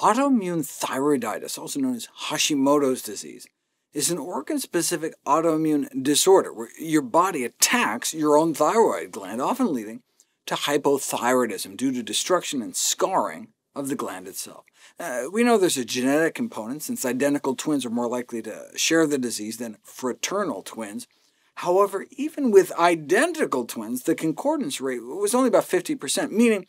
Autoimmune thyroiditis, also known as Hashimoto's disease, is an organ-specific autoimmune disorder where your body attacks your own thyroid gland, often leading to hypothyroidism due to destruction and scarring of the gland itself. Uh, we know there's a genetic component, since identical twins are more likely to share the disease than fraternal twins. However, even with identical twins, the concordance rate was only about 50%, meaning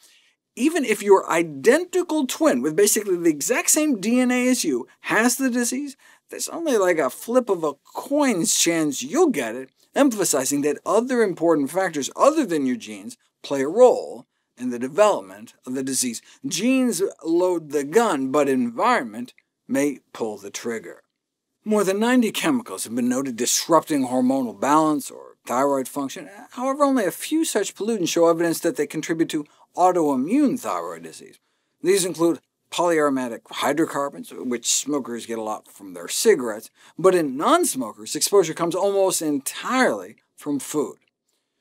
even if your identical twin with basically the exact same DNA as you has the disease, there's only like a flip of a coin's chance you'll get it, emphasizing that other important factors other than your genes play a role in the development of the disease. Genes load the gun, but environment may pull the trigger. More than 90 chemicals have been noted disrupting hormonal balance or thyroid function. However, only a few such pollutants show evidence that they contribute to autoimmune thyroid disease. These include polyaromatic hydrocarbons, which smokers get a lot from their cigarettes, but in non-smokers, exposure comes almost entirely from food.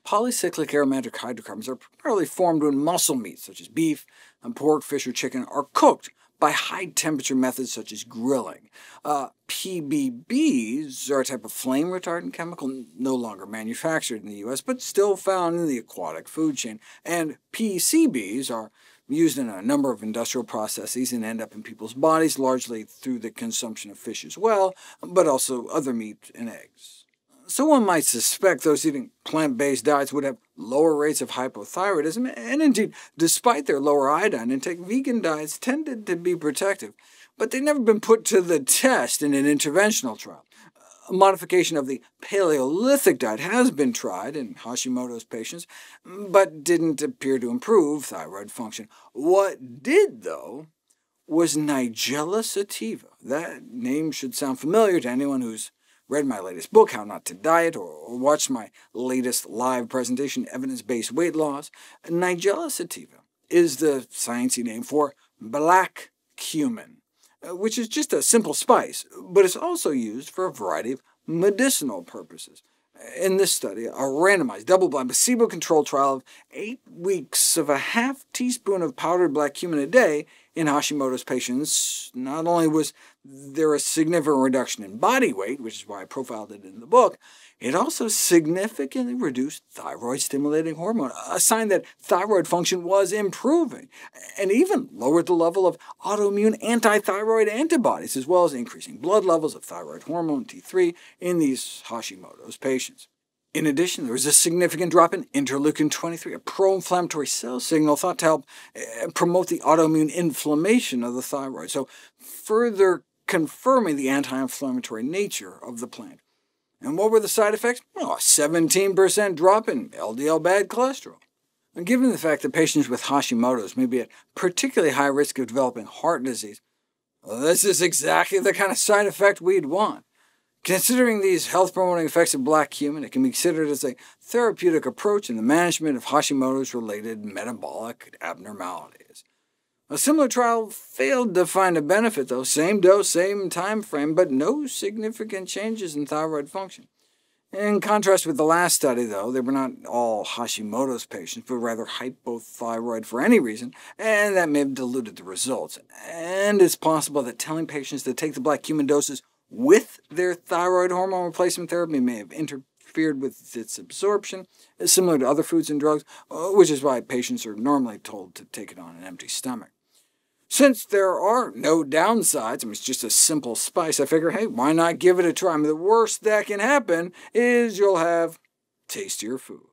Polycyclic aromatic hydrocarbons are primarily formed when muscle meats, such as beef, and pork, fish, or chicken, are cooked by high-temperature methods such as grilling. Uh, PBBs are a type of flame-retardant chemical no longer manufactured in the U.S., but still found in the aquatic food chain, and PCBs are used in a number of industrial processes and end up in people's bodies, largely through the consumption of fish as well, but also other meat and eggs. So one might suspect those eating plant-based diets would have lower rates of hypothyroidism, and indeed, despite their lower iodine intake, vegan diets tended to be protective, but they've never been put to the test in an interventional trial. A modification of the Paleolithic diet has been tried in Hashimoto's patients, but didn't appear to improve thyroid function. What did, though, was Nigella sativa. That name should sound familiar to anyone who's read my latest book, How Not to Diet, or watched my latest live presentation, Evidence-Based Weight Loss, Nigella sativa is the sciencey name for black cumin, uh, which is just a simple spice, but it's also used for a variety of medicinal purposes. In this study, a randomized, double-blind, placebo-controlled trial of eight weeks of a half teaspoon of powdered black cumin a day in Hashimoto's patients, not only was there a significant reduction in body weight, which is why I profiled it in the book, it also significantly reduced thyroid-stimulating hormone, a sign that thyroid function was improving, and even lowered the level of autoimmune antithyroid antibodies, as well as increasing blood levels of thyroid hormone T3 in these Hashimoto's patients. In addition, there was a significant drop in interleukin-23, a pro-inflammatory cell signal thought to help eh, promote the autoimmune inflammation of the thyroid, so further confirming the anti-inflammatory nature of the plant. And what were the side effects? Well, a 17% drop in LDL bad cholesterol. And given the fact that patients with Hashimoto's may be at particularly high risk of developing heart disease, well, this is exactly the kind of side effect we'd want. Considering these health-promoting effects of black cumin, it can be considered as a therapeutic approach in the management of Hashimoto's related metabolic abnormalities. A similar trial failed to find a benefit, though, same dose, same time frame, but no significant changes in thyroid function. In contrast with the last study, though, they were not all Hashimoto's patients, but rather hypothyroid for any reason, and that may have diluted the results. And it's possible that telling patients to take the black cumin doses with their thyroid hormone replacement therapy may have interfered with its absorption, similar to other foods and drugs, uh, which is why patients are normally told to take it on an empty stomach. Since there are no downsides, I mean, it's just a simple spice, I figure, hey, why not give it a try? I mean, the worst that can happen is you'll have tastier food.